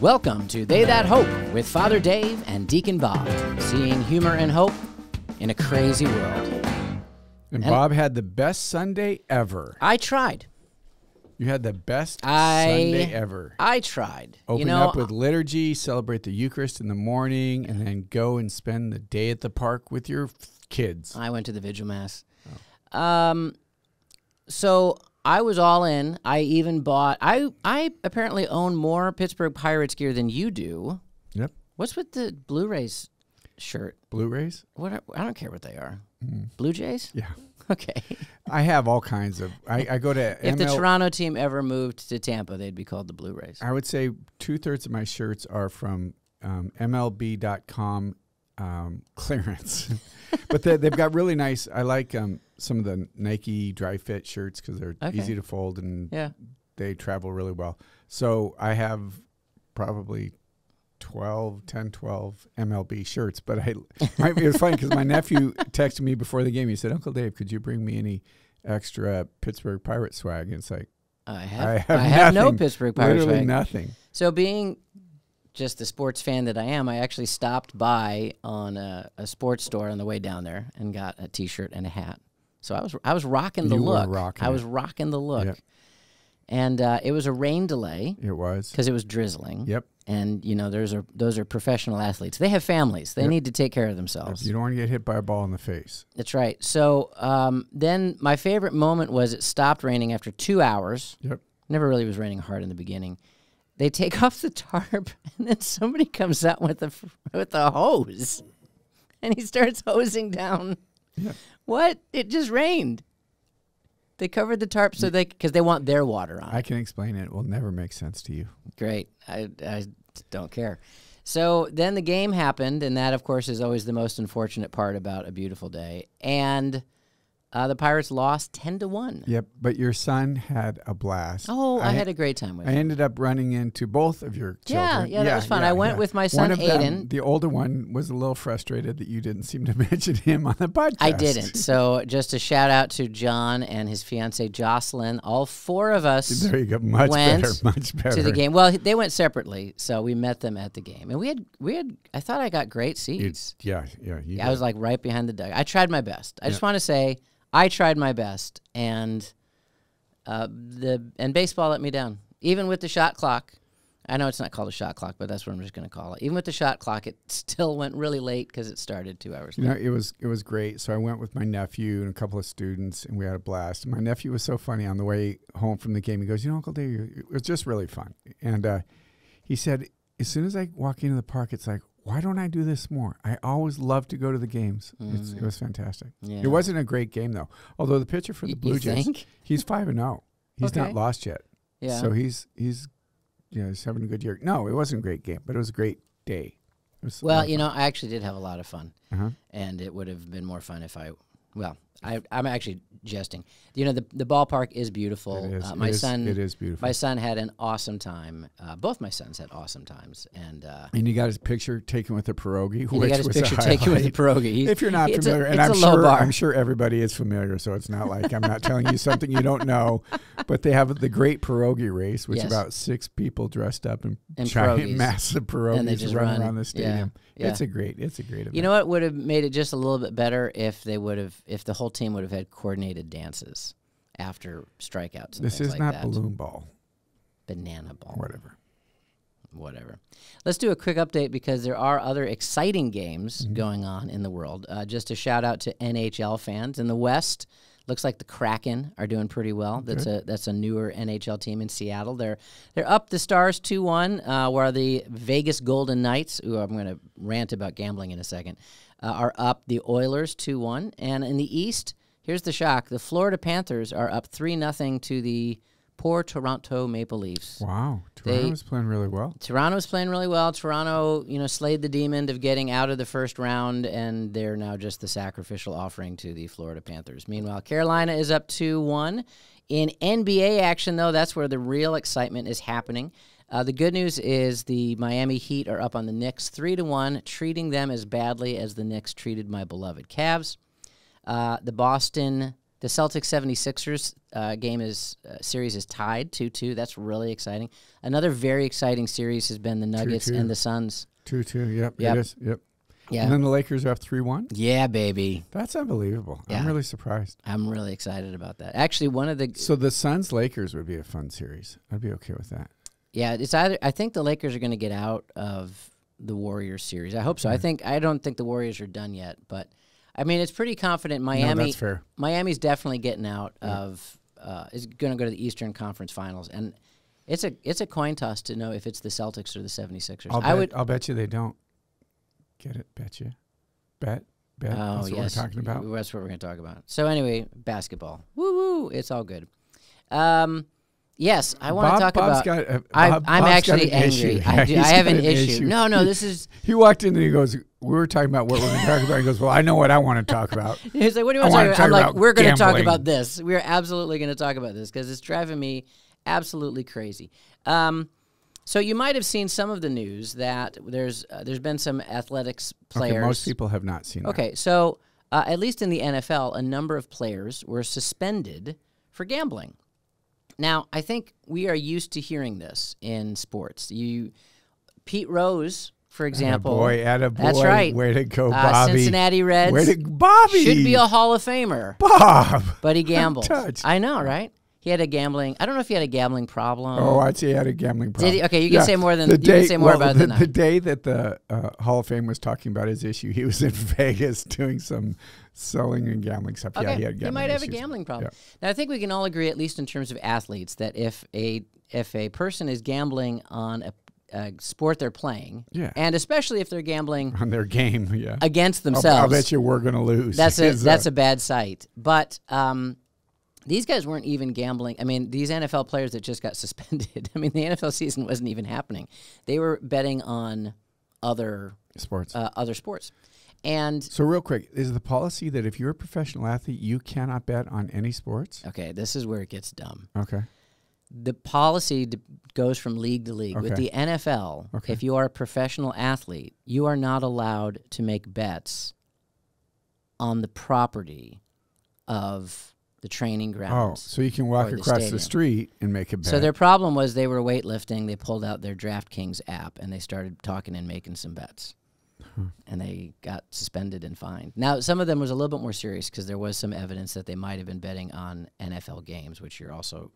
Welcome to They That Hope with Father Dave and Deacon Bob, seeing humor and hope in a crazy world. And Bob had the best Sunday ever. I tried. You had the best I Sunday ever. I tried. Open you know, up with liturgy, celebrate the Eucharist in the morning, and then go and spend the day at the park with your kids. I went to the vigil mass. Um, so I was all in. I even bought. I I apparently own more Pittsburgh Pirates gear than you do. Yep. What's with the Blu-rays shirt? Blu-rays? What? Are, I don't care what they are. Blue Jays. Yeah. Okay. I have all kinds of. I, I go to if the Toronto team ever moved to Tampa, they'd be called the Blue Rays. I would say two thirds of my shirts are from um, MLB.com um, clearance, but they, they've got really nice. I like um, some of the Nike dry fit shirts because they're Okay. easy to fold and Yeah. they travel really well. So I have probably 12, 10, 12 MLB shirts. But I, my, it was funny because my nephew texted me before the game. He said, Uncle Dave, could you bring me any extra Pittsburgh Pirate swag? And it's like, I have. I I have have, no. Pittsburgh Pirates. literally swag. nothing. So being just the sports fan that I am, I actually stopped by on a, a sports store on the way down there and got a T-shirt and a hat. So I was I was rocking the You look. rocking I was rocking the look, Yep. and uh, it was a rain delay It was. because it was drizzling. Yep. And you know, those are those are professional athletes. They have families. They Yep. need to take care of themselves. You don't want to get hit by a ball in the face. That's right. So um, then my favorite moment was it stopped raining after two hours. Yep. Never really was raining hard in the beginning. They take off the tarp, and then somebody comes out with a with a hose, and he starts hosing down. Yeah. What? It just rained. They covered the tarp so mm. they because they want their water on. I can explain it. It will never make sense to you. Great. I, I don't care. So then the game happened, and that, of course, is always the most unfortunate part about a beautiful day. And uh, the Pirates lost 10 to 1. Yep. But your son had a blast. Oh, I, I- had a great time with him. I it. ended up running into both of your Yeah, children. yeah, that was fun. I went with my One son, of them, Aiden. the older one was a little frustrated that you didn't seem to mention him on the podcast. I didn't. So just a shout out to John and his fiancee Jocelyn. All four of us There you go. Much went better. Much better. to the game. Well, they went separately, so we met them at the game, and we had we had. I thought I got great seats. Yeah, yeah. Yeah, I was like right behind the dugout. I tried my best. I just want to say I tried my best, and uh, the and baseball let me down. Even with the shot clock, I know it's not called a shot clock, but that's what I'm just going to call it. Even with the shot clock, it still went really late because it started two hours You know, it was it was great. So I went with my nephew and a couple of students, and we had a blast. My nephew was so funny on the way home from the game. He goes, "You know, Uncle Dave, it was just really fun." And uh, he said, as soon as I walk into the park, it's like, why don't I do this more? I always love to go to the games. It's, it was fantastic. Yeah. It wasn't a great game though. Although the pitcher for the Blue Jays, he's five and zero. He's Okay. not lost yet. Yeah. So he's he's you know he's having a good year. No, it wasn't a great game, but it was a great day. Well, you know, I actually did have a lot of fun, Uh-huh. and it would have been more fun if I. Well, I, I'm actually jesting. You know, the the ballpark is beautiful. It is. Uh, my it is, son, It is beautiful. my son had an awesome time. Uh, both my sons had awesome times, and uh, And you got his picture taken with the pierogi, he got his was a picture taken with highlight. pierogi. He's- If you're not it's a- familiar, and I'm a sure bar. I'm sure everybody is familiar, so it's not like I'm not telling you something you don't know. But they have the Great Pierogi Race, which Yes. is about six people dressed up in And giant, pierogies. massive pierogies And they just running run. around the Yeah, stadium. yeah. It's a great, it's a great event. You know what would have made it just a little bit better if they would have, if the whole team would have had coordinated dances after strikeouts. And this is like not that. balloon ball, banana ball. whatever. whatever. Let's do a quick update because there are other exciting games Mm-hmm. going on in the world. Uh, just a shout out to NHL fans in the West. Looks like the Kraken are doing pretty well. That's a that's a newer NHL team in Seattle. They're they're up the Stars two one. Uh, where the Vegas Golden Knights, who I'm going to rant about gambling in a second, uh, are up the Oilers two one. And in the East, here's the shock: the Florida Panthers are up three nothing to the poor Toronto Maple Leafs. Wow, They- Toronto's playing really well. Toronto's playing really well. Toronto, you know, slayed the demon of getting out of the first round, and they're now just the sacrificial offering to the Florida Panthers. Meanwhile, Carolina is up 2 1. In NBA action, though, that's where the real excitement is happening. Uh, the good news is the Miami Heat are up on the Knicks 3 to 1, treating them as badly as the Knicks treated my beloved Cavs. Uh, the Boston The Celtics 76ers uh, game is uh, series is tied 2-2. That's really exciting. Another very exciting series has been the Nuggets 2-2. and the Suns. Two two. Yep. Yep. It is. Yep. Yeah. And then the Lakers are up three one. yeah, baby. That's unbelievable. Yeah. I'm really surprised. I'm really excited about that. Actually, one of the So the Suns Lakers would be a fun series. I'd be okay with that. Yeah, it's either I think the Lakers are going to get out of the Warriors series. I hope so. I Mm. think I don't think the Warriors are done yet, but I mean it's pretty confident no, Miami that's fair. Miami's definitely getting out of uh, is going to go to the Eastern Conference Finals and it's a it's a coin toss to know if it's the Celtics or the 76ers. I'll I bet, would I'll bet you they don't. Get it? Bet you. Bet. Bet. Oh, That's what yes. we're talking about. That's what we're going to talk about. So anyway, basketball. Woo woo, it's all good. Um yes, I want to talk Bob's about got I, Bob- I'm Bob's got actually an angry. issue. I, do, I have got an issue. No, no, this is He walked in and he goes, "We were talking about what we're going to talk about." He goes, "Well, I know what I want to talk about." He's like, "What do you I want to talk about?" I'm like, about "We're going to talk about this. We're absolutely going to talk about this because it's driving me absolutely crazy." Um, so you might have seen some of the news that there's uh, there's been some athletics players. Okay, most people have not seen that. Okay, so uh, at least in the NFL, a number of players were suspended for gambling. Now, I think we are used to hearing this in sports. You, Pete Rose, for example, boy, atta boy. That's right. Way to go, uh, Bobby. Cincinnati Reds Way to Bobby. should be a Hall of Famer, Bob. but he gambled. I know, right? He had a gambling. I don't know if he had a gambling problem. Oh, I'd say he had a gambling problem. he? Okay, you can say more than- the you can say more well, about the, the day that the uh, Hall of Fame was talking about his issue. He was in Vegas doing some selling and gambling stuff. Okay, Yeah, he had gambling might have a gambling problem. Yeah. Now, I think we can all agree, at least in terms of athletes, that if a if a person is gambling on a, sport they're playing, Yeah. and especially if they're gambling on their game. Yeah, against themselves, I'll, bet you we're going to lose. that's a that's a bad sight. But um, these guys weren't even gambling. I mean, these NFL players that just got suspended. I mean, the NFL season wasn't even happening. They were betting on other sports. uh, other sports, and so real quick, is the policy that if you're a professional athlete, you cannot bet on any sports? okay, this is where it gets dumb. Okay. the policy d- goes from league to league. With the NFL, Okay. if you are a professional athlete, you are not allowed to make bets on the property of the training Oh, so you can walk the across the street and make a bet. So their problem was they were weightlifting. They pulled out their DraftKings app and they started talking and making some bets. And they got suspended and fined. Now, some of them was a little bit more serious because there was some evidence that they might have been betting on NFL games, which you're also.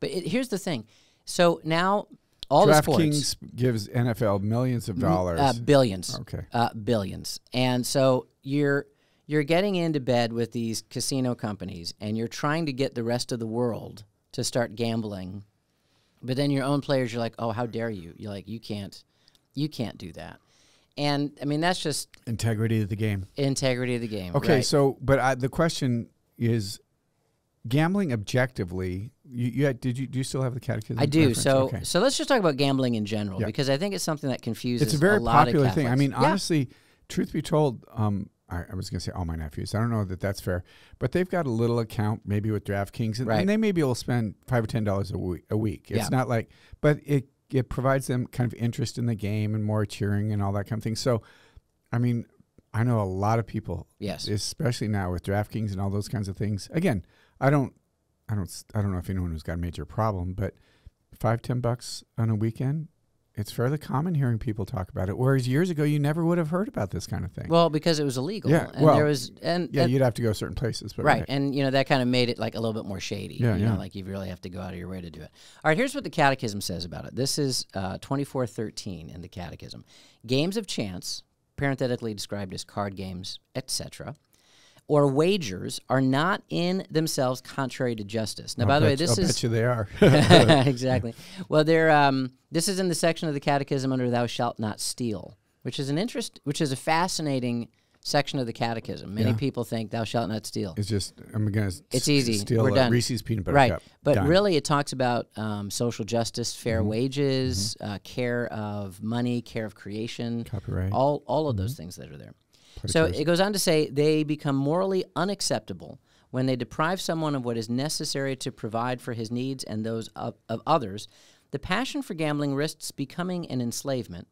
But it, here's the thing. So now all the sports, DraftKings gives NFL millions of dollars. uh, billions, okay. uh, billions, and so you're you're getting into bed with these casino companies, and you're trying to get the rest of the world to start gambling, but then your own players, you're like, oh, how dare you? You're like, you can't, you can't do that, and I mean that's just Integrity of the game. integrity of the game. Okay, right? so but I, the question is, gambling objectively. You, you had, did you do you still have the catechism? I do. reference? So okay. so let's just talk about gambling in general Yeah. because I think it's something that confuses. it's a very lot popular thing. I mean, Yeah. honestly, truth be told, um, I, I was going to say all my nephews. I don't know that that's fair, but they've got a little account maybe with DraftKings, and, Right. and they maybe will spend five or ten dollars a week. A week. It's Yeah. not like, but it it provides them kind of interest in the game and more cheering and all that kind of thing. So, I mean, I know a lot of people yes. especially now with DraftKings and all those kinds of things. Again, I don't, I don't, I don't know if anyone who's got a major problem, but five, ten bucks on a weekend, it's fairly common hearing people talk about it. Whereas years ago, you never would have heard about this kind of thing. Well, because it was illegal. Yeah, and well, there was and yeah, and- you'd have to go certain places, but right. and you know that kind of made it like a little bit more shady. Yeah, you know, like you really have to go out of your way to do it. All right, here's what the Catechism says about it. This is uh, twenty four thirteen in the Catechism. Games of chance, parenthetically described as card games, etc., or wagers are not in themselves contrary to justice. Now, I'll by the way, this I'll is bet you they are. exactly. Well, there. Um, this is in the section of the Catechism under "Thou shalt not steal," which is an interest, which is a fascinating section of the Catechism. Many Yeah. people think "Thou shalt not steal." it's just I'm gonna. It's easy. Steal We're a done. Reese's peanut butter right, cup. but Done. really, it talks about um, social justice, fair Mm-hmm. wages, uh, care of money, care of creation, copyright. all all of those Mm-hmm. things that are there. So it goes on to say they become morally unacceptable when they deprive someone of what is necessary to provide for his needs and those of, of others. The passion for gambling risks becoming an enslavement.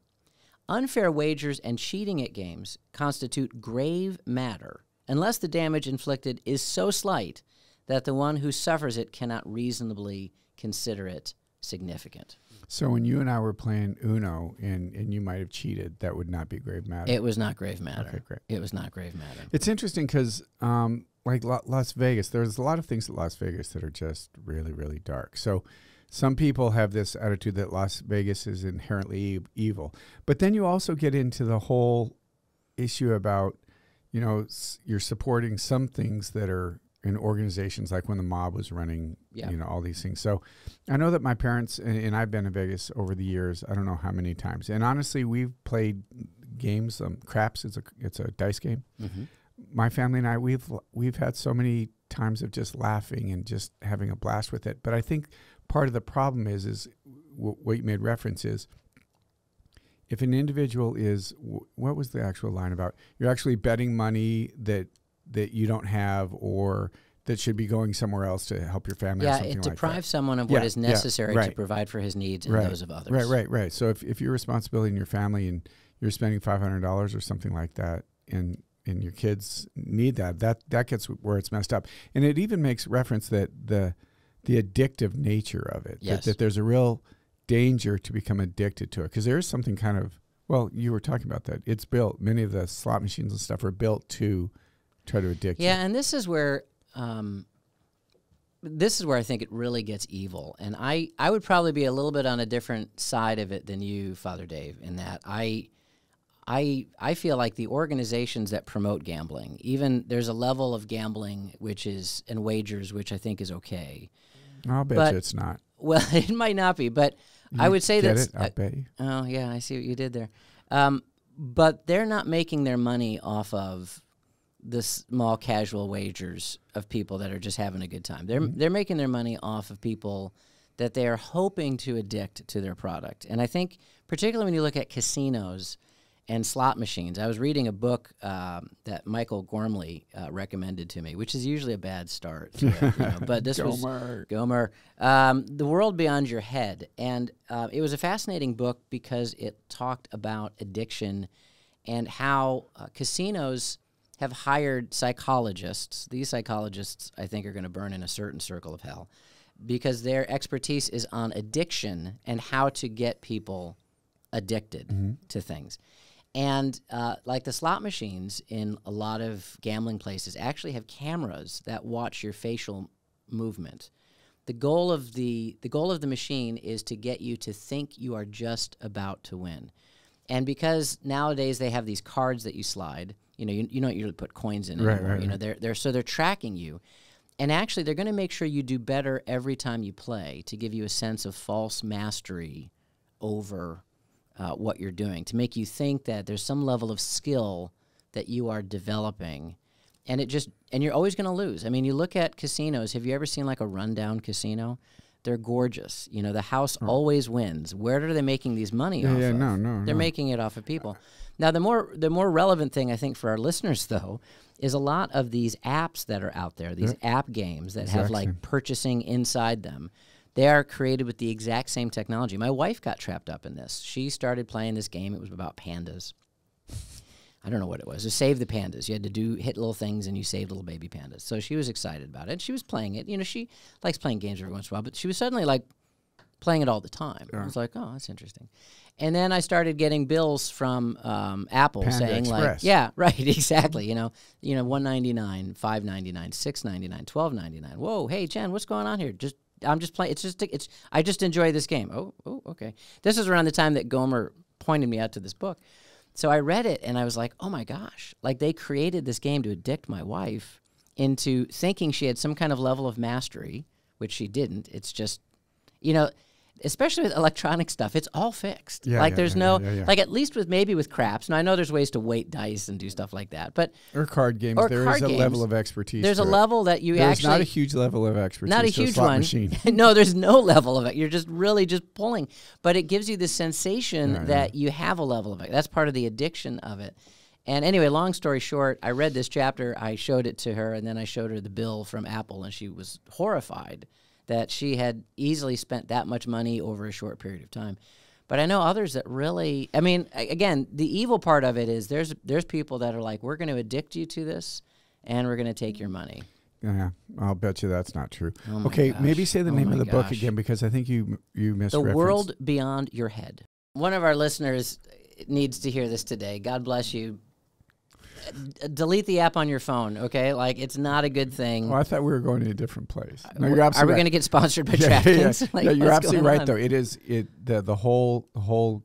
Unfair wagers and cheating at games constitute grave matter unless the damage inflicted is so slight that the one who suffers it cannot reasonably consider it significant. So when you and I were playing Uno and, and you might have cheated, that would not be grave matter. It was not grave matter. Okay, great. It was not grave matter. It's interesting because, um, like La- Las Vegas, there's a lot of things at Las Vegas that are just really, really dark. So, some people have this attitude that Las Vegas is inherently e- evil, but then you also get into the whole issue about, you know, s- you're supporting some things that are in organizations like when the mob was running, Yeah. you know, all these things. So, I know that my parents and, and I've been to Vegas over the years. I don't know how many times, and honestly, we've played games. Um, craps is a it's a dice game Mm-hmm. my family and I we've we've had so many times of just laughing and just having a blast with it. But I think part of the problem is is w- what you made reference is if an individual is wh- what was the actual line about? You're actually betting money that that you don't have or that should be going somewhere else to help your family. or Yeah, something it like that. deprives someone of what Yeah, is yeah, necessary to provide for his needs and Right, those of others. Right, right, right. So if, if your responsibility in your family and you're spending five hundred dollars or something like that, and and your kids need that, that that gets where it's messed up. And it even makes reference that the the addictive nature of it. Yes. That, that there's a real danger to become addicted to it because there is something kind of well, you were talking about that. It's built. Many of the slot machines and stuff are built to try to addict Yeah, you. and this is where um, this is where I think it really gets evil. And I, I would probably be a little bit on a different side of it than you, Father Dave, in that I I I feel like the organizations that promote gambling, even there's a level of gambling which is and wagers which I think is okay. I'll bet but- you it's not. Well, it might not be, but I would say it. I bet you. Oh yeah, I see what you did there. Um, but they're not making their money off of the small casual wagers of people that are just having a good time. They're they're making their money off of people that they are hoping to addict to their product. And I think particularly when you look at casinos and slot machines, I was reading a book um, that Michael Gormley uh, recommended to me, which is usually a bad start. It, you know, but this was Gomer. Gomer, um, The World Beyond Your Head. And uh, it was a fascinating book because it talked about addiction and how uh, casinos have hired psychologists. These psychologists, I think, are going to burn in a certain circle of hell because their expertise is on addiction and how to get people addicted to things. And uh, like the slot machines in a lot of gambling places actually have cameras that watch your facial movement. The goal of the the goal of the machine is to get you to think you are just about to win. And because nowadays they have these cards that you slide, you know, you, you don't usually put coins in Right, anymore. right, you know, they're they're so they're tracking you. And actually they're going to make sure you do better every time you play to give you a sense of false mastery over uh, what you're doing, to make you think that there's some level of skill that you are developing. And it just and you're always going to lose. I mean, you look at casinos. Have you ever seen like a rundown casino? They're gorgeous. You know, the house always wins. Where are they making these money Yeah, off yeah, of? no, no, They're no. making it off of people. Now, the more the more relevant thing I think for our listeners though is a lot of these apps that are out there, these app games that have like purchasing inside them. They are created with the exact same technology. My wife got trapped up in this. She started playing this game. It was about pandas. I don't know what it was. To save the pandas, you had to do hit little things and you saved little baby pandas. So she was excited about it. She was playing it. You know, she likes playing games every once in a while, but she was suddenly like playing it all the time. I was like, oh, that's interesting. And then I started getting bills from um, Apple Panda saying like, yeah, right, exactly. You know, you know, one ninety nine, five ninety nine, six ninety nine, twelve ninety nine. Whoa, hey Jen, what's going on here? Just I'm just playing. It's just it's I just enjoy this game. Oh, oh, okay. This is around the time that Gomer pointed me out to this book. So I read it and I was like, oh my gosh, like they created this game to addict my wife into thinking she had some kind of level of mastery, which she didn't. It's just, you know, especially with electronic stuff, it's all fixed. Yeah, like yeah, there's yeah, no, like at least with maybe with craps. Now I know there's ways to weight dice and do stuff like that, but Or card games. Or There is card a level of expertise. there's a level that you There's actually not a huge level of expertise. not a huge slot one. Machine. no, there's no level of it. You're just really just pulling, but it gives you the sensation that you have a level of it. That's part of the addiction of it. And anyway, long story short, I read this chapter, I showed it to her, and then I showed her the bill from Apple, and she was horrified that she had easily spent that much money over a short period of time. But I know others that really, I mean, again, the evil part of it is there's there's people that are like, we're going to addict you to this, and we're going to take your money. Yeah, I'll bet you that's not true. Oh okay, gosh. maybe say the Oh name of the book again because I think you you The. World Beyond Your Head. One of our listeners needs to hear this today. God bless you. Delete the app on your phone, okay? Like it's not a good thing. Oh, I thought we were going to a different place. No, Are you're we absolutely going to get sponsored by yeah, yeah, DraftKings? yeah. Like, Yeah, you're absolutely right on? though. It is it the the whole the whole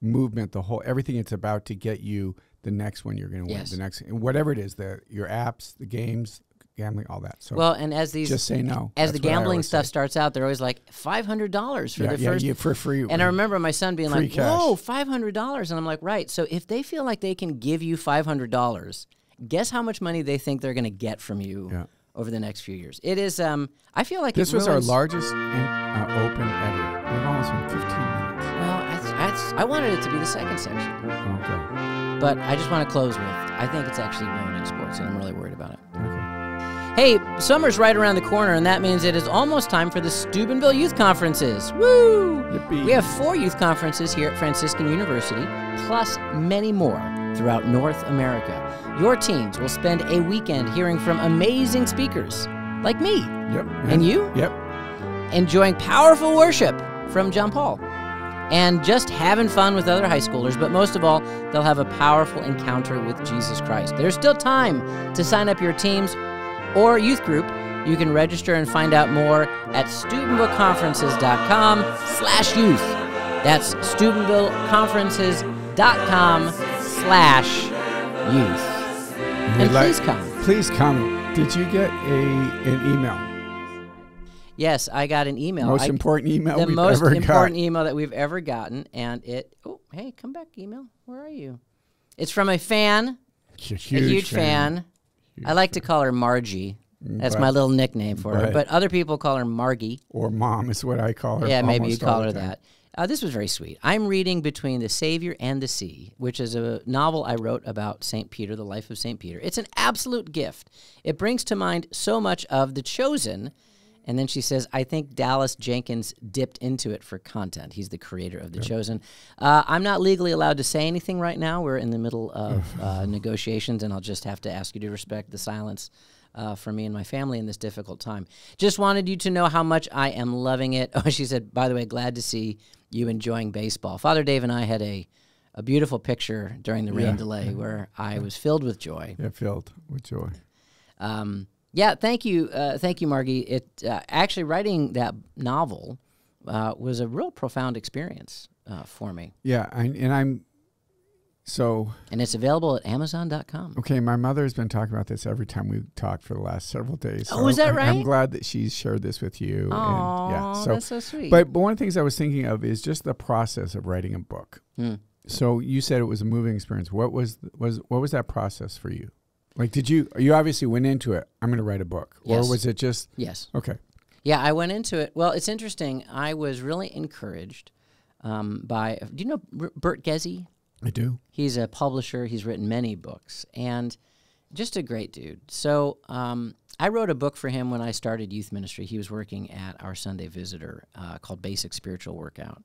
movement, the whole everything it's about to get you the next one you're going to win. Yes. The next whatever it is, the your apps, the games, gambling, all that. So Well, and as these just say no. as the gambling stuff say. starts out, they're always like five hundred dollars for yeah, the yeah, first. yeah, for free. and I remember my son being like, cash. "Whoa, five hundred dollars!" And I'm like, "Right." So if they feel like they can give you five hundred dollars, guess how much money they think they're going to get from you Yeah. over the next few years. It is. Um, I feel like this it was our largest in, uh, open ever. We've almost been 15 minutes. Well, I, I, I wanted it to be the second section, Okay. but I just want to close with I think it's actually ruining sports, and I'm really worried about it. Hey, summer's right around the corner, and that means it is almost time for the Steubenville Youth Conferences. Woo! Yippee. We have four youth conferences here at Franciscan University, plus many more throughout North America. Your teens will spend a weekend hearing from amazing speakers like me, Yep. And you? Yep. enjoying powerful worship from John Paul, and just having fun with other high schoolers. But most of all, they'll have a powerful encounter with Jesus Christ. There's still time to sign up your teams or youth group. You can register and find out more at steubenvilleconferences.com slash youth. That's steubenvilleconferences.com slash youth. And like- please come. Please come. Did you get a an email? Yes, I got an email. Most I- important email the most important got. email that we've ever gotten, and it. Oh, hey, come back, email. Where are you? It's from a fan, Huge, a huge fan. I like to call her Margie. That's my little nickname for her. but- But other people call her Margie. Or mom is what I call her. Yeah, maybe you almost call all her time. that. Uh, this was very sweet. I'm reading Between the Savior and the Sea, which is a novel I wrote about St. Peter, the life of St. Peter. It's an absolute gift. It brings to mind so much of The Chosen. And then she says, I think Dallas Jenkins dipped into it for content. He's the creator of The Chosen. Uh, I'm not legally allowed to say anything right now. We're in the middle of uh, negotiations, and I'll just have to ask you to respect the silence uh, for me and my family in this difficult time. Just wanted you to know how much I am loving it. Oh, she said, by the way, glad to see you enjoying baseball. Father Dave and I had a, a beautiful picture during the rain Yeah. delay where I was filled with joy. Yeah, filled with joy. Um, yeah, thank you, uh, thank you, Margie. It uh, actually writing that novel uh, was a real profound experience uh, for me, Yeah, I, and I'm so and it's available at Amazon.com. okay. My mother has been talking about this every time we talked for the last several days. Oh, is that I- I'm glad that she's shared this with you. Oh, yeah, so that's so sweet. But, but one of the things I was thinking of is just the process of writing a book. Hmm. So you said it was a moving experience. What was was what was that process for you? Like, did you you obviously went into it? I'm going to write a book, Yes. or was it just yes. okay? Yeah, I went into it. Well, it's interesting. I was really encouraged um, by. Do you know Bert Ghezzi? I do. He's a publisher. He's written many books and just a great dude. So um, I wrote a book for him when I started youth ministry. He was working at our Sunday Visitor uh, called Basic Spiritual Workout.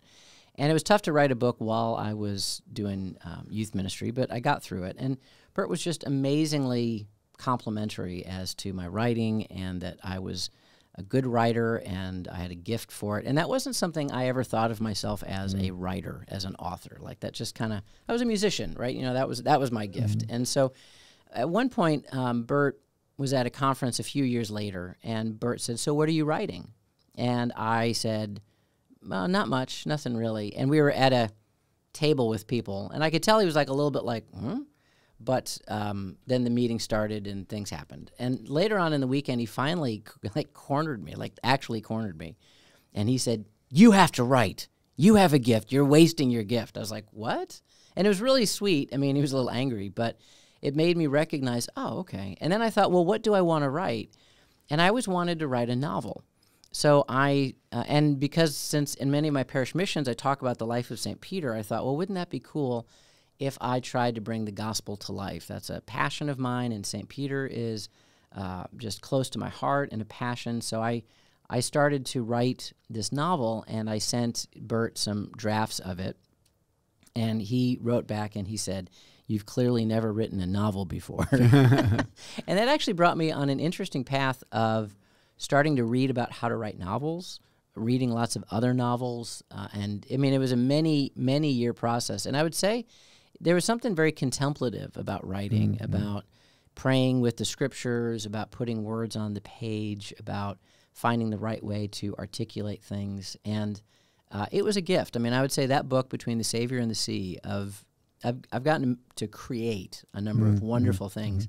And it was tough to write a book while I was doing um, youth ministry, but I got through it. And Bert was just amazingly complimentary as to my writing and that I was a good writer and I had a gift for it. And that wasn't something I ever thought of myself as a writer, as an author. Like that just kind of I was a musician, right? You know, that was that was my gift. And so at one point um, Bert was at a conference a few years later and Bert said, "So what are you writing?" And I said, well, not much, nothing really. And we were at a table with people, and I could tell he was like a little bit like, hmm? But um, then the meeting started and things happened. And later on in the weekend, he finally like cornered me, like actually cornered me, and he said, "You have to write. You have a gift. You're wasting your gift." I was like, "What?" And it was really sweet. I mean, he was a little angry, but it made me recognize, oh, okay. And then I thought, well, what do I want to write? And I always wanted to write a novel. So I, uh, and because since in many of my parish missions I talk about the life of St. Peter, I thought, well, wouldn't that be cool if I tried to bring the gospel to life? That's a passion of mine, and St. Peter is uh, just close to my heart and a passion. So I, I started to write this novel, and I sent Bert some drafts of it. And he wrote back and he said, you've clearly never written a novel before. and that actually brought me on an interesting path of starting to read about how to write novels, reading lots of other novels. Uh, and I mean, it was a many, many year process. And I would say there was something very contemplative about writing, mm-hmm. about praying with the scriptures, about putting words on the page, about finding the right way to articulate things. And uh, it was a gift. I mean, I would say that book, Between the Savior and the Sea, of I've, I've gotten to create a number mm-hmm. of wonderful mm-hmm. things,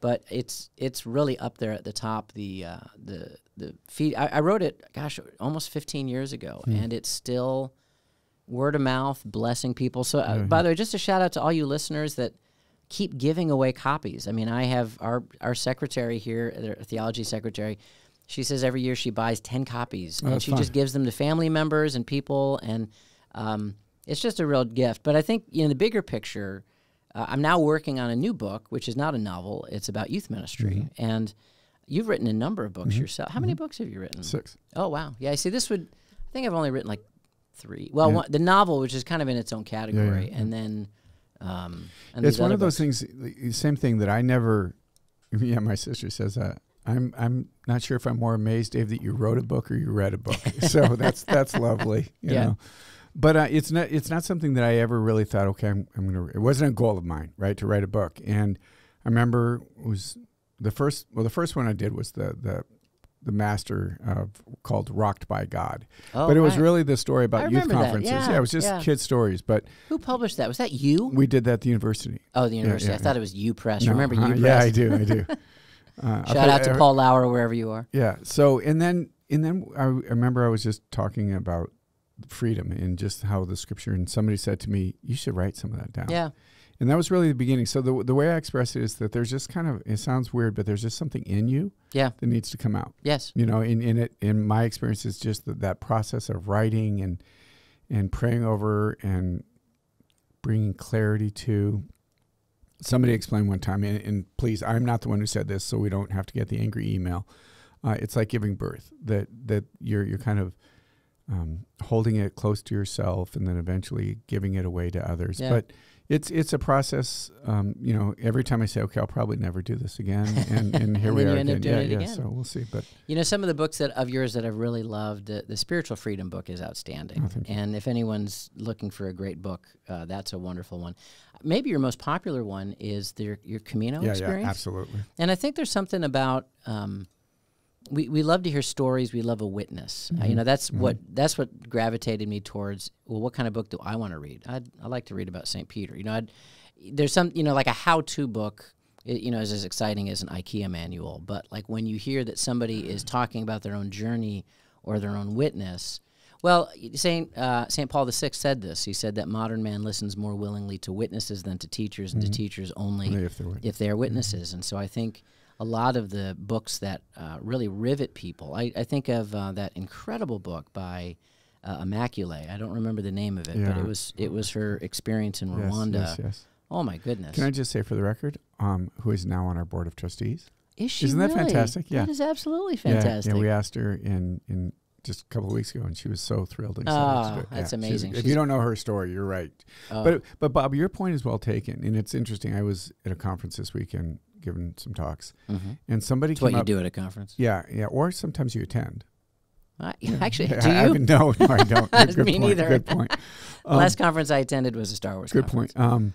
but it's it's really up there at the top. The uh, the the feed. I, I, wrote it, gosh, almost 15 years ago, mm. and it's still word of mouth, blessing people. So, uh, by the way, just a shout out to all you listeners that keep giving away copies. I mean, I have our our secretary here, the theology secretary. She says every year she buys 10 copies, oh, and she fun. just gives them to family members and people, and um, it's just a real gift. But I think in you know, the bigger picture, uh, I'm now working on a new book, which is not a novel. It's about youth ministry, mm-hmm. and you've written a number of books mm-hmm. yourself. How many mm-hmm. books have you written? Six. Oh wow, yeah. I see. This would. I think I've only written like three. Well, yeah. one, the novel, which is kind of in its own category, yeah, and then. Um, and it's one of those books. things. Same thing that I never. Yeah, my sister says that. I'm I'm not sure if I'm more amazed, Dave, that you wrote a book or you read a book. so that's that's lovely. yeah. Know? but uh, it's not it's not something that I ever really thought. Okay, I'm, I'm gonna. It wasn't a goal of mine, right, to write a book. And I remember it was the first. Well, the first one I did was the the the master of called Rocked by God. Oh, but it was really the story about youth conferences. Yeah, yeah, it was just yeah. kid stories. But who published that? Was that you? We did that at the university. Oh, the university. Yeah, I thought it was U Press. No, Remember uh, Press? Yeah, I do. I do. Uh, Shout out to Paul Lauer wherever you are. Yeah. So and then and then I, I remember I was just talking about freedom and just how the scripture and somebody said to me you should write some of that down yeah and that was really the beginning. So the, the way i express it is that there's just kind of it sounds weird but there's just something in you yeah. that needs to come out. Yes. You know in, in it in my experience it's just that, that process of writing and and praying over and bringing clarity to somebody explained one time. And, and please i'm not the one who said this so we don't have to get the angry email. Uh, it's like giving birth that that you're you're kind of um, holding it close to yourself and then eventually giving it away to others. Yeah. But it's it's a process. Um, you know, every time I say, okay, I'll probably never do this again, and, and here and we are again. yeah, yeah. Again. So we'll see. But you know, some of the books that of yours that I've really loved, uh, the Spiritual Freedom book is outstanding. Oh, and if anyone's looking for a great book, uh, that's a wonderful one. Maybe your most popular one is the, your Camino yeah, experience. Yeah, absolutely. And I think there's something about. Um, we, we love to hear stories. We love a witness. Mm-hmm. Uh, you mm-hmm. know, that's mm-hmm. what that's what gravitated me towards. Well, what kind of book do I want to read? I'd I like to read about Saint Peter. You know, I'd, there's some you know like a how-to book. It, you know, is as exciting as an IKEA manual. But like when you hear that somebody is talking about their own journey or their own witness. Well, Saint uh, Saint Paul VI said this. He said that modern man listens more willingly to witnesses than to teachers, and mm-hmm. to teachers only, only if, they're if they're witnesses. Mm-hmm. And so I think a lot of the books that uh, really rivet people. I, I think of uh, that incredible book by uh, Immaculée. I don't remember the name of it, yeah. but it was it was her experience in Rwanda. Yes, yes, Oh my goodness! Can I just say for the record, um, who is now on our board of trustees? Is she? Isn't really? that fantastic? Yeah, that is absolutely fantastic. Yeah, yeah, we asked her in in just a couple of weeks ago, and she was so thrilled. And oh, that's yeah, amazing. If you don't know her story, you're right. Oh. But but Bob, your point is well taken, and it's interesting. I was at a conference this weekend giving some talks, mm-hmm. and somebody it's came what you up, do at a conference. Yeah, yeah, or sometimes you attend. Uh, yeah. Actually, do I, you? I, no, no, I don't. good Me point, neither. Good point. Um, Last conference I attended was a Star Wars. Good conference. point. Um,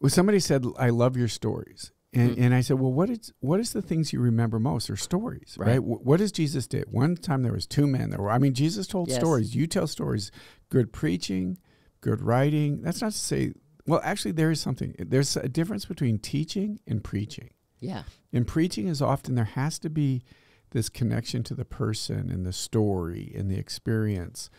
well, somebody said, "I love your stories," and, mm-hmm. and I said, "Well, what is what is the things you remember most, or stories, right? right? What does Jesus did? One time there was two men. There were. I mean, Jesus told yes. stories. You tell stories. Good preaching, good writing. That's not to say. Well, actually, there is something. There's a difference between teaching and preaching. Yeah. And preaching is often there has to be this connection to the person and the story and the experience.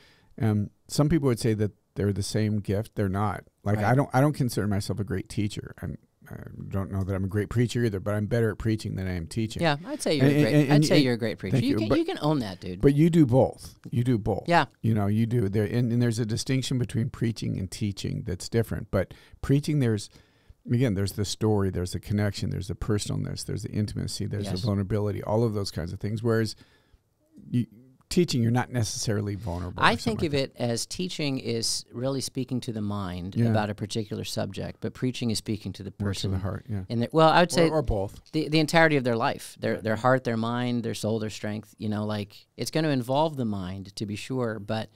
Um, some people would say that they're the same gift. They're not. Like right. I don't I don't consider myself a great teacher. I'm I don't know that I'm a great preacher either, but I'm better at preaching than I am teaching. Yeah, I'd say you're and, a great. And, and, I'd say you're a great preacher. You, you, can, but, you can own that, dude. But you do both. You do both. Yeah. You know, you do there, and, and there's a distinction between preaching and teaching that's different. But preaching, there's again, there's the story, there's the connection, there's the personalness, there's the intimacy, there's yes. the vulnerability, all of those kinds of things. Whereas you, teaching, you're not necessarily vulnerable. I think of it as teaching is really speaking to the mind Yeah. about a particular subject, but preaching is speaking to the person. the heart. Yeah. In their, well, I would say or, or both. the, the entirety of their life, their their heart, their mind, their soul, their strength. You know, like it's going to involve the mind to be sure, but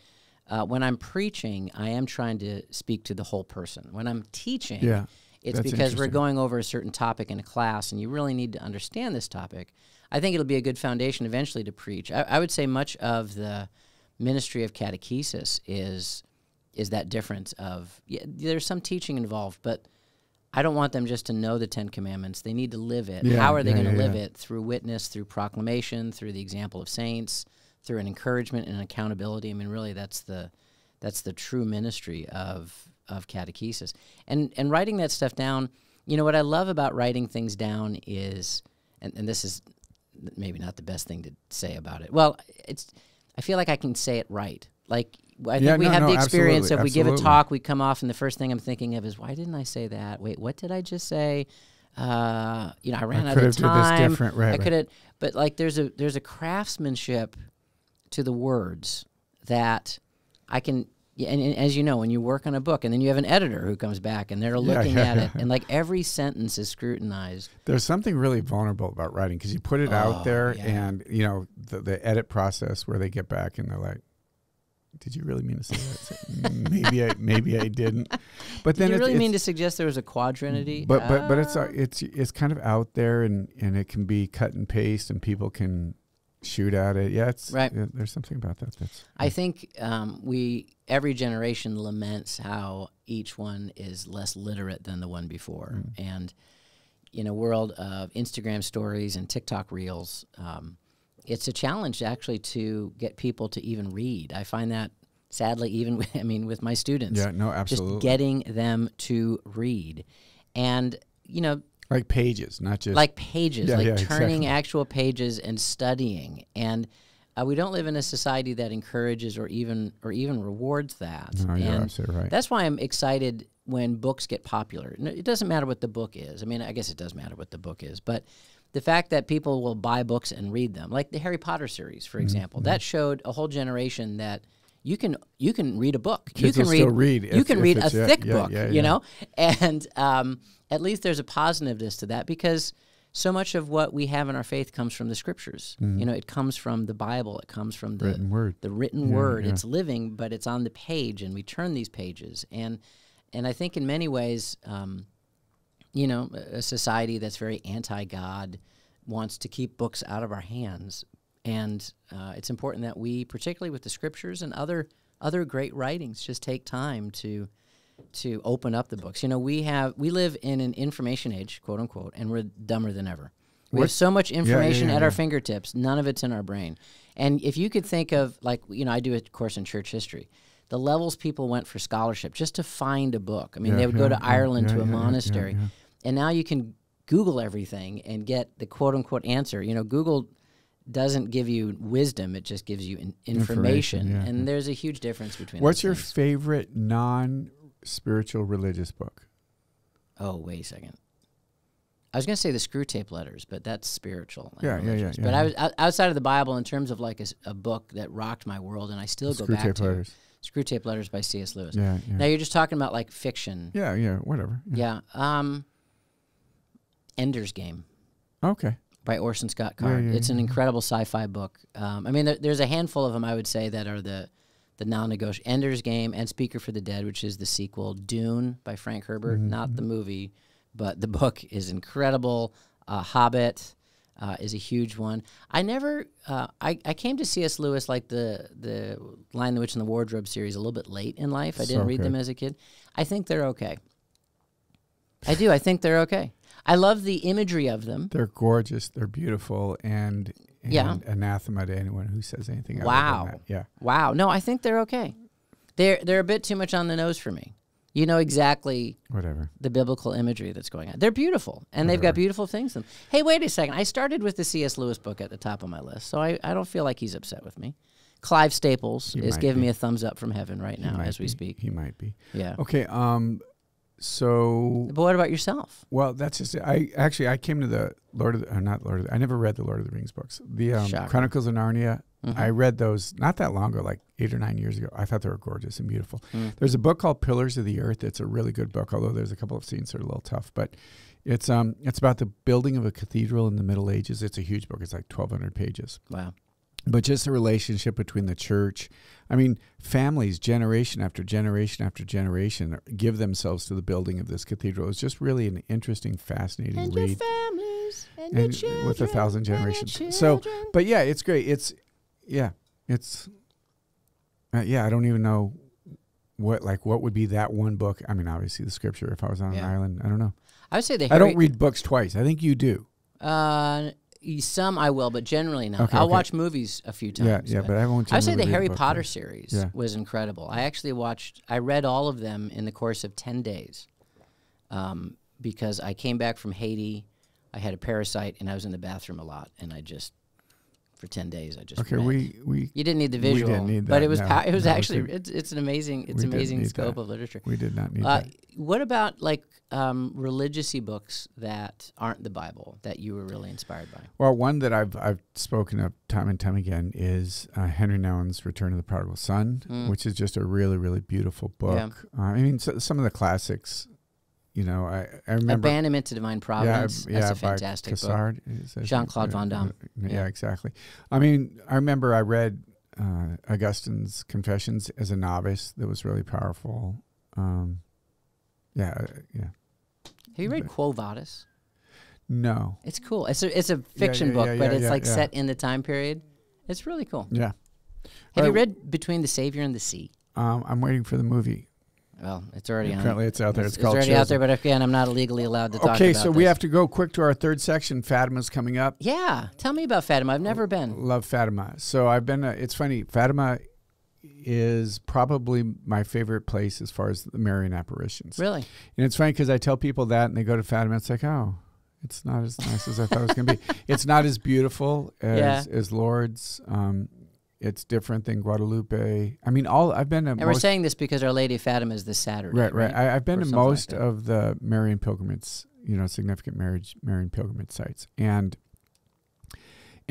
uh, when I'm preaching, I am trying to speak to the whole person. When I'm teaching, Yeah. It's that's because we're going over a certain topic in a class, and you really need to understand this topic. I think it'll be a good foundation eventually to preach. I, I would say much of the ministry of catechesis is is that difference of yeah, there's some teaching involved, but I don't want them just to know the Ten Commandments. They need to live it. Yeah, How are they yeah, going to live it? Through witness, through proclamation, through the example of saints, through an encouragement and accountability. I mean, really, that's the that's the true ministry of of catechesis. And and writing that stuff down. You know what I love about writing things down is, and, and this is maybe not the best thing to say about it. Well, it's I feel like I can say it right. Like I think Yeah, we no, have no, the experience absolutely, if we give a talk, we come off, and the first thing I'm thinking of is why didn't I say that? Wait, what did I just say? Uh, you know, I ran out of time. different, right, I right. could have, but like there's a there's a craftsmanship to the words that I can. Yeah, And, and as you know, when you work on a book, and then you have an editor who comes back, and they're looking yeah, at yeah. it, and like every sentence is scrutinized. There's something really vulnerable about writing because you put it Oh, out there, yeah. and you know the, the edit process where they get back and they're like, "Did you really mean to say that?" "Mm, maybe I maybe I didn't. But Did then you really mean to suggest there was a quadrinity? but but but it's uh, it's it's kind of out there, and and it can be cut and paste, and people can shoot at it. Yeah, it's Right. yeah, there's something about that. That's I think um, we every generation laments how each one is less literate than the one before, Mm. and in a world of Instagram stories and TikTok reels, um, it's a challenge actually to get people to even read. I find that sadly, even with, I mean with my students, yeah, no, absolutely. just getting them to read, and you know like pages, not just like pages, Yeah, like yeah, turning exactly. actual pages and studying. And uh, we don't live in a society that encourages or even or even rewards that. No, you're absolutely right. that's why I'm excited when books get popular. It doesn't matter what the book is. I mean, I guess it does matter what the book is, but the fact that people will buy books and read them, like the Harry Potter series, for example, that showed a whole generation that you can you can read a book. you can read, still read you if- can if read a yeah, thick yeah, book, yeah, you yeah. know, and um, at least there's a positiveness to that because so much of what we have in our faith comes from the scriptures. You know, it comes from the Bible. It comes from the written word. the written Yeah, word. yeah. It's living, but it's on the page, and we turn these pages. And and I think in many ways, um, you know, a a society that's very anti-God wants to keep books out of our hands, and uh, it's important that we, particularly with the scriptures and other other great writings, just take time to to open up the books. You know, we have we live in an information age, quote unquote, and we're dumber than ever. We have so much yeah, information yeah, at our fingertips. None of it's in our brain. And if you could think of like you know, I do a course in church history. The levels people went for scholarship just to find a book. I mean, Yeah, they would go to yeah, Ireland yeah, to a yeah, yeah, yeah, monastery, yeah. and now you can Google everything and get the quote unquote answer. You know, Google doesn't give you wisdom; it just gives you in- information. Information, yeah, and yeah. there's a huge difference between. What's your things. favorite non-spiritual religious book? Oh, wait a second. I was going to say the Screwtape letters, but that's spiritual. Yeah, yeah, yeah, But yeah. I was outside of the Bible in terms of like a book that rocked my world, and I still go back tape to letters. Screwtape Letters by C.S. Lewis. Yeah, yeah. Now you're just talking about like fiction. yeah, yeah, whatever. Yeah. Yeah. Um, Ender's Game Okay. by Orson Scott Card. it's an incredible sci-fi book. Um, I mean, there, there's a handful of them I would say that are the the non-negotiable. Ender's Game and Speaker for the Dead, which is the sequel. Dune by Frank Herbert, Mm-hmm, not the movie, but the book is incredible. Uh, Hobbit. Uh, is a huge one. I never, uh, I, I came to C.S. Lewis like the the Lion, the Witch, and the Wardrobe series a little bit late in life. I didn't So read them as a kid. I think they're okay. I do. I think they're okay. I love the imagery of them. They're gorgeous. They're beautiful, and Yeah. anathema to anyone who says anything. Wow. Yeah. Wow. No, I think they're okay. They're they're a bit too much on the nose for me. You know exactly Whatever. the biblical imagery that's going on. They're beautiful, and they've got beautiful things. in them. Hey, wait a second. I started with the C.S. Lewis book at the top of my list, so I, I don't feel like he's upset with me. Clive Staples He is giving be. me a thumbs up from heaven right now as we be. speak. He might be. Yeah. Okay. Um. So But what about yourself? well, that's just it. I actually I came to the Lord of the uh, not Lord of the, I never read the Lord of the Rings books. The um, Chronicles of Narnia. Mhm. I read those not that long ago, like eight or nine years ago. I thought they were gorgeous and beautiful. Mm. There's a book called Pillars of the Earth. It's a really good book, although there's a couple of scenes that are a little tough. But it's um it's about the building of a cathedral in the Middle Ages. It's a huge book. It's like 1,200 pages. Wow. But just the relationship between the church. I mean, families, generation after generation after generation, give themselves to the building of this cathedral. It's just really an interesting, fascinating And your read. families and, And your with a children thousand and your generations. So. But yeah, it's great. It's yeah, it's uh, yeah. I don't even know what like what would be that one book. I mean, obviously the scripture. If I was on Yeah. an island, I don't know. I would say the I don't read books twice. I think you do. Uh, y- some I will, but generally not. Okay, I'll okay. watch movies a few times. yeah, yeah, but I won't. I would say the generally read a Harry Potter twice. series Yeah. was incredible. I actually watched, I read all of them in the course of 10 days um, because I came back from Haiti. I had a parasite and I was in the bathroom a lot. And I just, for 10 days, I just. Okay, read. we we You didn't need the we didn't visual, need but it was no. pow- it was No, actually it's, it's an amazing it's amazing scope that. of literature. we did not need Uh, that. what about like um, religious books that aren't the Bible that you were really inspired by? Well, one that I've I've spoken of time and time again is uh, Henry Nouwen's Return of the Prodigal Son, Mm. which is just a really really beautiful book. Uh, I mean, so, some of the classics. You know, I I remember. Abandonment to Divine Providence. Yeah, That's a fantastic book. Caussade. Is that- Jean-Claude uh, Van Damme. uh, Yeah, Yeah. exactly. I mean, I remember I read uh, Augustine's Confessions as a novice. That was really powerful. Um, yeah, uh, yeah. Have you read Quo Vadis? No. It's cool. It's a it's a fiction yeah, book, yeah, but yeah, it's like yeah. set in the time period. It's really cool. Yeah. Have you read Between the Savior and the Sea? Um, I'm waiting for the movie. Well, it's already on. Apparently, it's out there. It's, It's, called already out there, but again, I'm not legally allowed to talk Okay, so we have to go quick to our third section. Fatima's coming up. Yeah, tell me about Fatima. I've never been. Love Fatima. So I've been. Uh, it's funny. Fatima is probably my favorite place as far as the Marian apparitions. Really? And it's funny because I tell people that, and they go to Fatima. It's like, oh, it's not as nice as I thought it was going to be. It's not as beautiful as as Lourdes. Um, it's different than Guadalupe. I mean, all I've been to. And we're saying this because Our Lady of Fatima is this Saturday. right, right. I, I've been Or to something like most of the Marian pilgrimages. You know, significant marriage Marian pilgrimage sites, and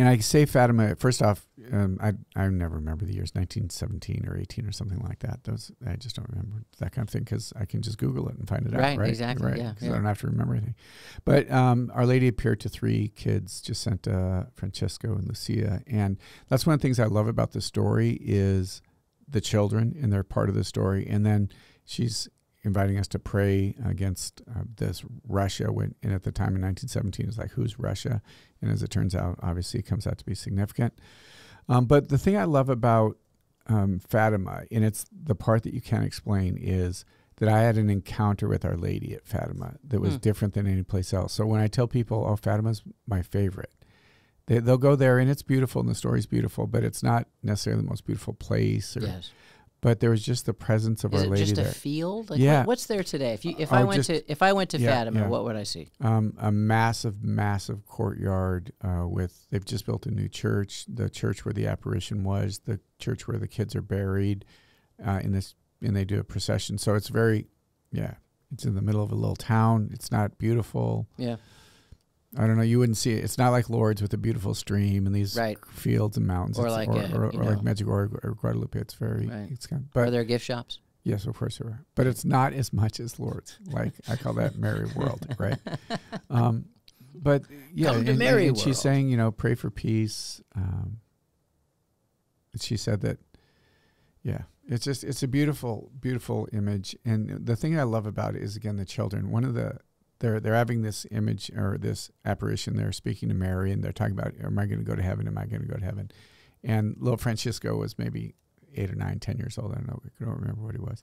and I say Fatima. First off, um, I I never remember the years, 1917 or 18 or something like that. Those I just don't remember that kind of thing because I can just Google it and find it out. Right, Right, exactly, Right, yeah, yeah. I don't have to remember anything. But um, Our Lady appeared to three kids, Jacinta, Francesco, and Lucia, and that's one of the things I love about the story is the children and they're part of the story. And then she's inviting us to pray against uh, this Russia. When and at the time in 1917, it's like who's Russia? And as it turns out, obviously, it comes out to be significant. Um, but the thing I love about um, Fatima, and it's the part that you can't explain, is that I had an encounter with Our Lady at Fatima that was Hmm. different than any place else. So when I tell people, "Oh, Fatima's my favorite," they, they'll go there and it's beautiful and the story's beautiful, but it's not necessarily the most beautiful place. Or, Yes. But there was just the presence of Is Our it Lady just a field? Like Yeah. What, what's there today? If you if Oh, I went just- to if I went to yeah, Fatima, yeah. what would I see? um, a massive, massive courtyard uh, with. They've just built a new church. The church where the apparition was, the church where the kids are buried, uh, in this, and they do a procession. So it's very, yeah, it's in the middle of a little town. It's not beautiful. Yeah. I don't know. You wouldn't see it. It's not like Lourdes with a beautiful stream and these Right. fields and mountains. Or It's- like or, a, or, or like know. Medjugorje or Guadalupe. It's very. Right. It's kind. Are but there gift shops? yes, of course there are. But it's not as much as Lourdes. Like I call that Mary World, right? Um, but yeah, and, and- Mary and she's saying, you know, pray for peace. Um, she said that, yeah, it's just it's a beautiful, beautiful image. And the thing I love about it is again the children. One of the they're they're having this image or this apparition. They're speaking to Mary and they're talking about, am I going to go to heaven? Am I going to go to heaven? And little Francisco was maybe eight or nine, ten years old. I don't know. I don't remember what he was.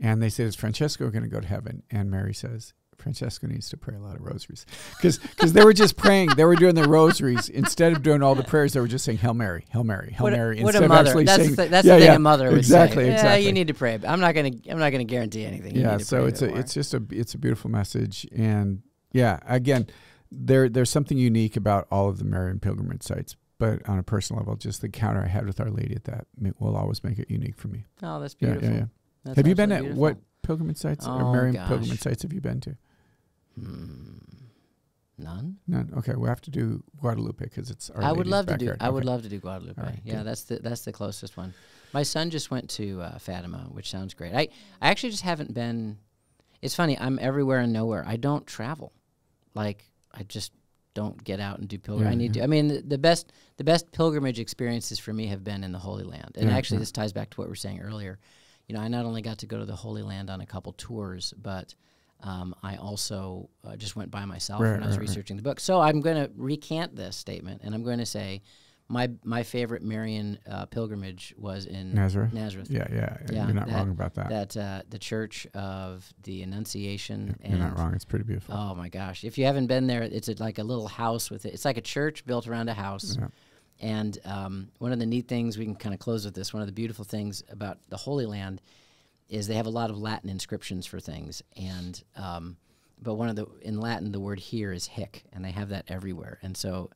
And they said, is Francesco going to go to heaven? And Mary says, Francesco needs to pray a lot of rosaries because they were just praying. They were doing their rosaries instead of doing all the prayers. They were just saying Hail Mary, Hail Mary, Hail what a, Mary. what instead a of mother. actually That's, saying, the, that's yeah, the thing yeah, a mother would exactly, say. exactly. Yeah, you need to pray. I'm not gonna I'm not gonna guarantee anything. You yeah. need to So it's a more. it's just a it's a beautiful message, and yeah, again, there there's something unique about all of the Marian pilgrimage sites. But on a personal level, just the encounter I had with Our Lady at that will always make it unique for me. oh, that's beautiful. yeah, yeah. That's have you been at absolutely what pilgrimage sites Oh, or Marian gosh. pilgrimage sites have you been to? Hmm. None. None. Okay, we'll have to do Guadalupe because it's. Our I would love to do. backyard. I would love to do Guadalupe. Right, yeah, good. that's the that's the closest one. My son just went to uh, Fatima, which sounds great. I I actually just haven't been. It's funny. I'm everywhere and nowhere. I don't travel. Like I just don't get out and do pilgrim. Yeah, I need yeah. to. I mean, the, the best the best pilgrimage experiences for me have been in the Holy Land. And Yeah, actually, this ties back to what we were saying earlier. You know, I not only got to go to the Holy Land on a couple tours, but um, I also uh, just went by myself Right, when I was right, right. researching the book. So I'm going to recant this statement, and I'm going to say my my favorite Marian uh, pilgrimage was in Nazareth? Nazareth. Yeah, yeah, Yeah, You're not that- wrong about that. That uh, the Church of the Annunciation. You're not wrong. It's pretty beautiful. Oh my gosh! If you haven't been there, it's a, like a little house with it. It's like a church built around a house. Yeah. And um, one of the neat things we can kind of close with this. One of the beautiful things about the Holy Land is they have a lot of Latin inscriptions for things, and um, but one of the in Latin the word here is hic, and they have that everywhere. And so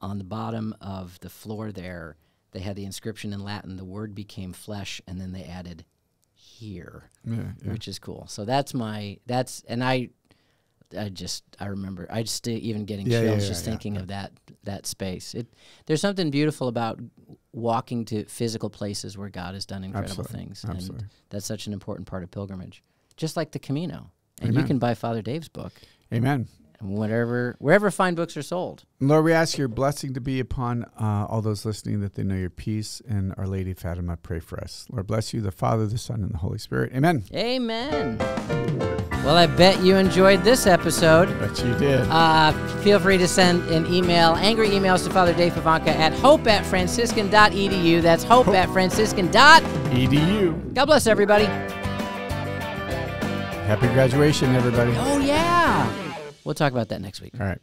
on the bottom of the floor there, they had the inscription in Latin. The word became flesh, and then they added here Yeah, yeah. which is cool. So that's my that's and I I just I remember I just even getting Yeah, chills just thinking of that that space. It there's something beautiful about walking to physical places where God has done incredible Absolutely, things, absolutely. and that's such an important part of pilgrimage. Just like the Camino, and you can buy Father Dave's book Amen. And whatever wherever fine books are sold. Lord, we ask your blessing to be upon uh, all those listening that they know your peace and Our Lady Fatima pray for us. Lord, bless you, the Father, the Son, and the Holy Spirit. Amen. Amen. Well, I bet you enjoyed this episode. Bet you did. Uh, feel free to send an email, angry emails to Father Dave Pivonka at hope at franciscan.edu. That's hope, at franciscan. dot- EDU. God bless everybody. Happy graduation, everybody. Oh, yeah. We'll talk about that next week. All right.